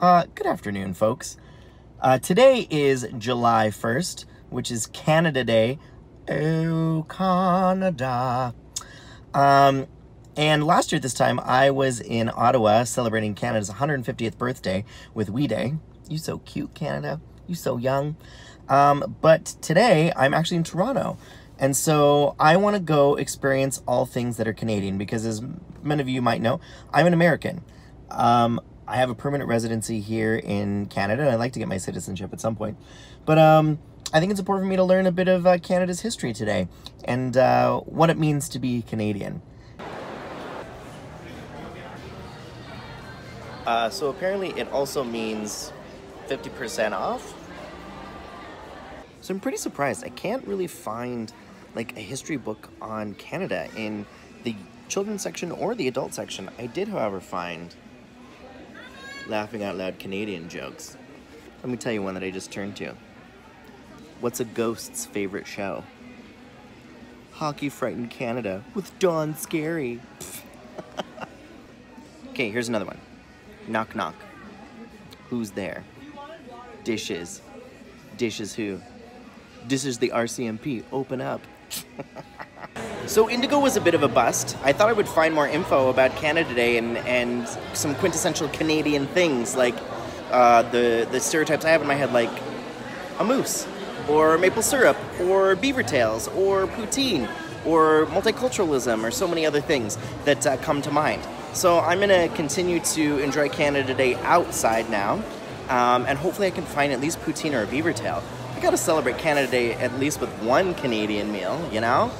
Uh, good afternoon, folks. Uh, today is July 1st, which is Canada Day. Oh, Canada. Um, and last year this time, I was in Ottawa celebrating Canada's 150th birthday with We Day. You so cute, Canada. You so young. Um, but today, I'm actually in Toronto. And so I want to go experience all things that are Canadian because, as many of you might know, I'm an American. Um, I have a permanent residency here in Canada, and I'd like to get my citizenship at some point. But um, I think it's important for me to learn a bit of uh, Canada's history today and uh, what it means to be Canadian. Uh, so apparently, it also means 50% off. So I'm pretty surprised. I can't really find like a history book on Canada in the children's section or the adult section. I did, however, find laughing out loud Canadian jokes. Let me tell you one that I just turned to. What's a ghost's favorite show? Hockey Fright in Canada with Don Scary. okay, here's another one. Knock knock. Who's there? Dishes. Dishes who? This is the RCMP. Open up. So Indigo was a bit of a bust. I thought I would find more info about Canada Day and, and some quintessential Canadian things like uh, the, the stereotypes I have in my head, like a moose, or maple syrup, or beaver tails, or poutine, or multiculturalism, or so many other things that uh, come to mind. So I'm going to continue to enjoy Canada Day outside now, um, and hopefully I can find at least poutine or a beaver tail. I got to celebrate Canada Day at least with one Canadian meal, you know?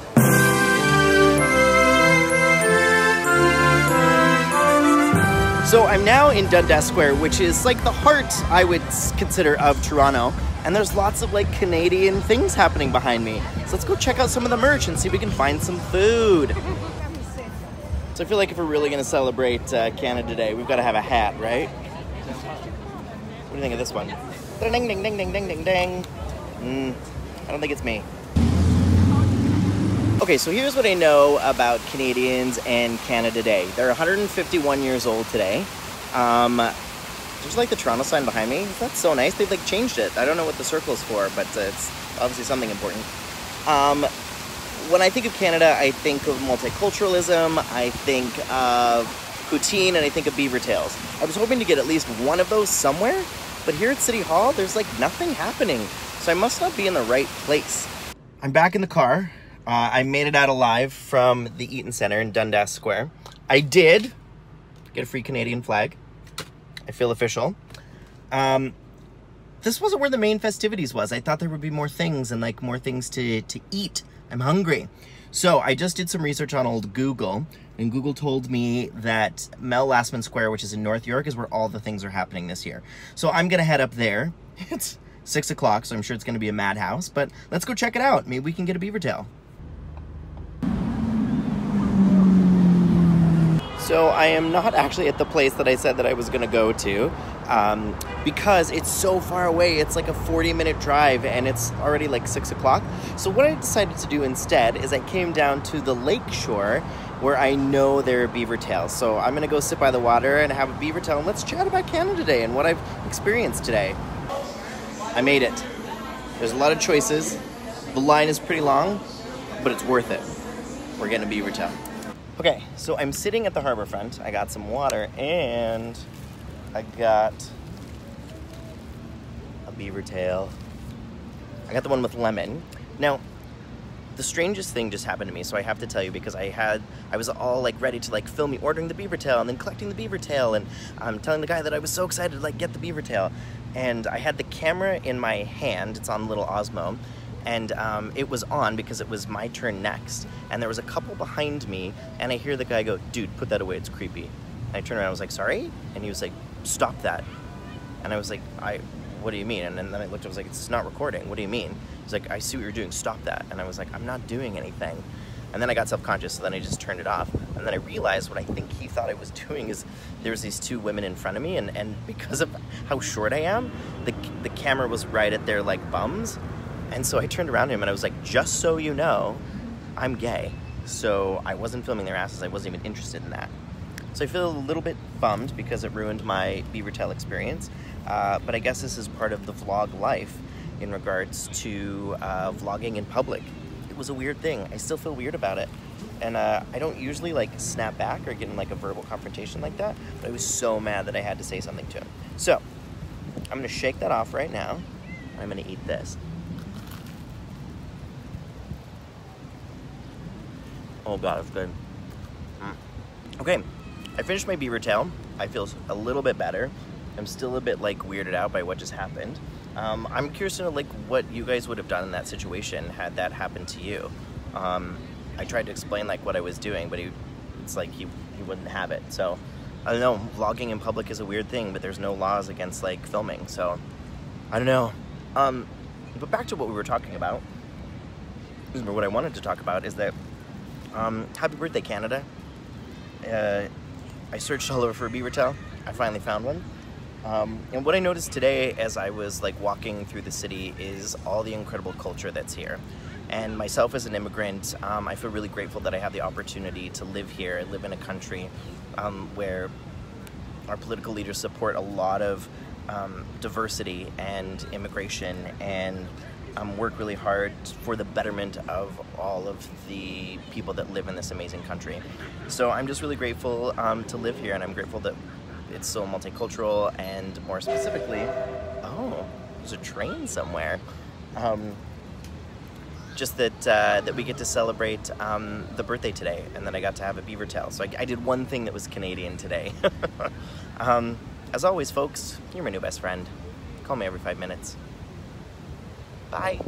So I'm now in Dundas Square, which is like the heart, I would consider, of Toronto. And there's lots of like Canadian things happening behind me. So let's go check out some of the merch and see if we can find some food. So I feel like if we're really gonna celebrate uh, Canada Day, we've gotta have a hat, right? What do you think of this one? Ding, ding, ding, ding, ding, ding, ding. Mm, I don't think it's me. Okay, so here's what I know about Canadians and Canada Day. They're 151 years old today. Um, there's like the Toronto sign behind me. That's so nice. They've like changed it. I don't know what the circle is for, but uh, it's obviously something important. Um, when I think of Canada, I think of multiculturalism. I think of poutine, and I think of beaver tails. I was hoping to get at least one of those somewhere, but here at City Hall, there's like nothing happening. So I must not be in the right place. I'm back in the car. Uh, I made it out alive from the Eaton Centre in Dundas Square. I did get a free Canadian flag. I feel official. Um, this wasn't where the main festivities was. I thought there would be more things and like more things to, to eat. I'm hungry. So I just did some research on old Google, and Google told me that Mel Lastman Square, which is in North York, is where all the things are happening this year. So I'm gonna head up there. It's six o'clock, so I'm sure it's gonna be a madhouse, but let's go check it out. Maybe we can get a beaver tail. So I am not actually at the place that I said that I was going to go to um, because it's so far away. It's like a 40 minute drive and it's already like 6 o'clock. So what I decided to do instead is I came down to the lake shore where I know there are beaver tails. So I'm going to go sit by the water and have a beaver tail and let's chat about Canada Day and what I've experienced today. I made it. There's a lot of choices. The line is pretty long, but it's worth it. We're getting a beaver tail. Okay, so I'm sitting at the harbor front. I got some water and I got a beaver tail. I got the one with lemon. Now, the strangest thing just happened to me, so I have to tell you because I had I was all like ready to like film me ordering the beaver tail and then collecting the beaver tail and I'm um, telling the guy that I was so excited to like get the beaver tail. And I had the camera in my hand, it's on little Osmo, and um, it was on because it was my turn next. And there was a couple behind me, and I hear the guy go, "Dude, put that away. It's creepy." And I turned around. I was like, "Sorry," and he was like, "Stop that." And I was like, "I, what do you mean?" And then I looked. I was like, "It's not recording. What do you mean?" He's like, "I see what you're doing. Stop that." And I was like, "I'm not doing anything." And then I got self-conscious, so then I just turned it off. And then I realized what I think he thought I was doing is there was these two women in front of me, and, and because of how short I am, the, the camera was right at their like bums. And so I turned around to him and I was like, just so you know, I'm gay. So I wasn't filming their asses. I wasn't even interested in that. So I feel a little bit bummed because it ruined my beaver tail experience. Uh, but I guess this is part of the vlog life in regards to uh, vlogging in public. It was a weird thing. I still feel weird about it. And uh, I don't usually like snap back or get in like a verbal confrontation like that, but I was so mad that I had to say something to him. So I'm gonna shake that off right now. I'm gonna eat this. Oh god, it's good. Mm. Okay, I finished my beaver tail. I feel a little bit better. I'm still a bit like weirded out by what just happened. Um, I'm curious to know like what you guys would have done in that situation had that happened to you. Um, I tried to explain like what I was doing, but he, it's like he, he wouldn't have it. So I don't know, vlogging in public is a weird thing, but there's no laws against like filming. So I don't know. Um, but back to what we were talking about. What I wanted to talk about is that um, happy birthday, Canada. Uh, I searched all over for a beaver tail. I finally found one. Um, and what I noticed today as I was like walking through the city is all the incredible culture that's here. And myself as an immigrant, um, I feel really grateful that I have the opportunity to live here, live in a country um, where our political leaders support a lot of um, diversity and immigration and um, work really hard for the betterment of all of the people that live in this amazing country. So I'm just really grateful um, to live here and I'm grateful that it's so multicultural and more specifically, oh, there's a train somewhere. Um, just that uh, that we get to celebrate um, the birthday today, and then I got to have a beaver tail. So I, I did one thing that was Canadian today. um, as always, folks, you're my new best friend. Call me every five minutes. Bye.